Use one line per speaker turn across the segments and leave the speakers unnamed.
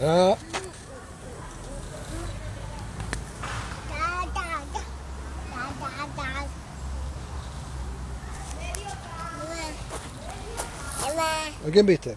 đó Vilken bytte?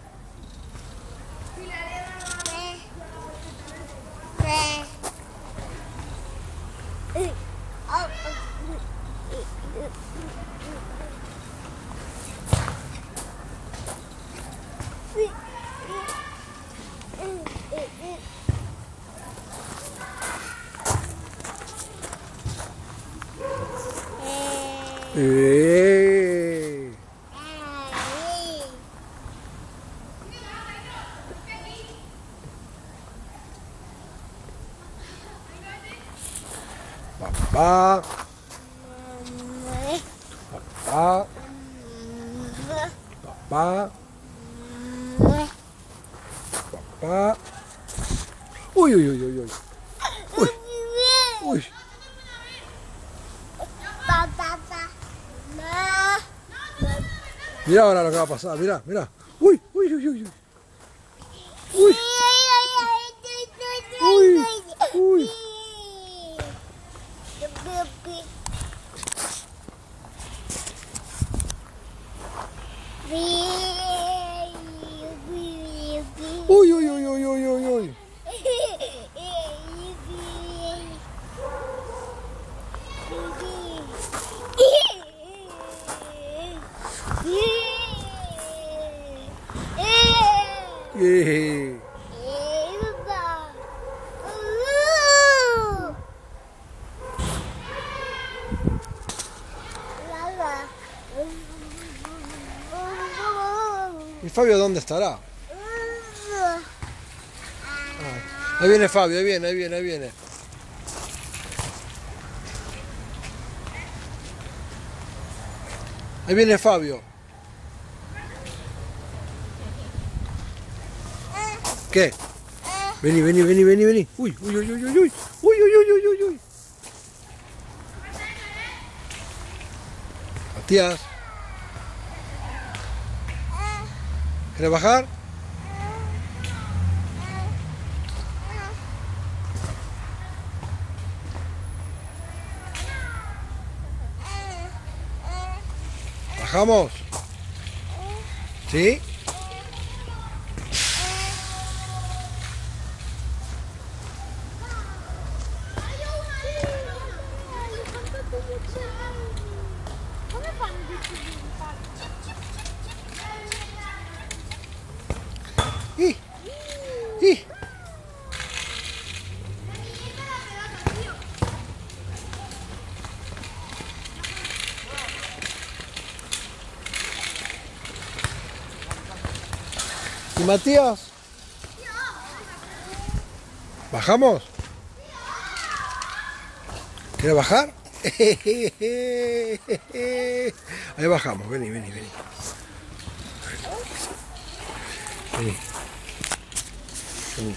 Ah, ¿A quién viste? Eh. Papá. Papá. Papá. Papá. Uy, uy, uy, uy, uy. Uy. Mira ahora lo que va a pasar, mira, mira. Uy, uy, uy, uy. Uy. Uy. Uy. Uy, uy, uy, uy, uy, uy, uy. ¿Y Fabio dónde estará? Ahí viene Fabio, ahí viene, ahí viene, ahí viene. Ahí viene Fabio. ¿Qué? Vení, vení, vení, vení, vení. Uy, uy, uy, uy, uy, uy. Uy, uy, uy, uy, uy. Matías. ¿Quieres bajar? ¿Bajamos? ¿Sí? ¡Y! ¡Y! ¿Y Matías? ¿Bajamos? ¿Quieres bajar? Ahí bajamos, vení, vení, vení. Vení. Vení.